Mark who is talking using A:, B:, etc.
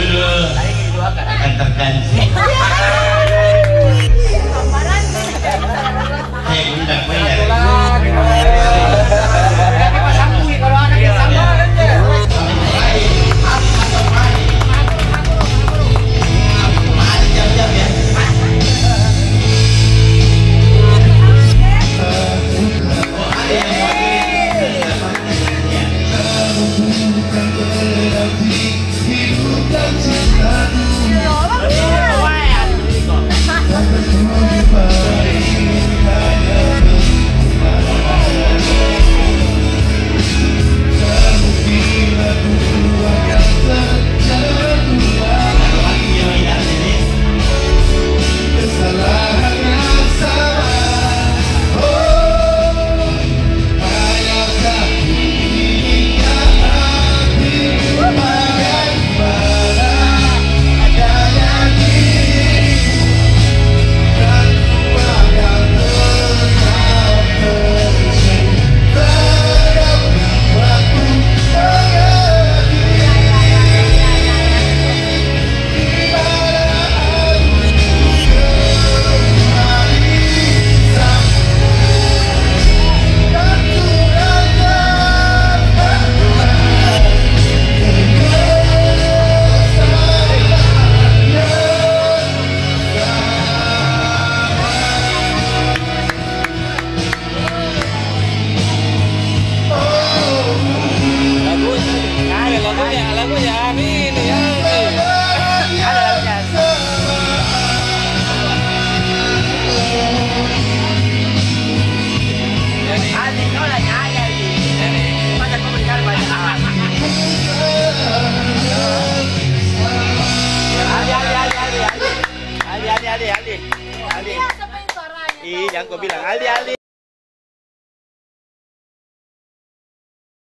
A: judul antarkan. Ih, jangan kau bilang Aldi, Aldi.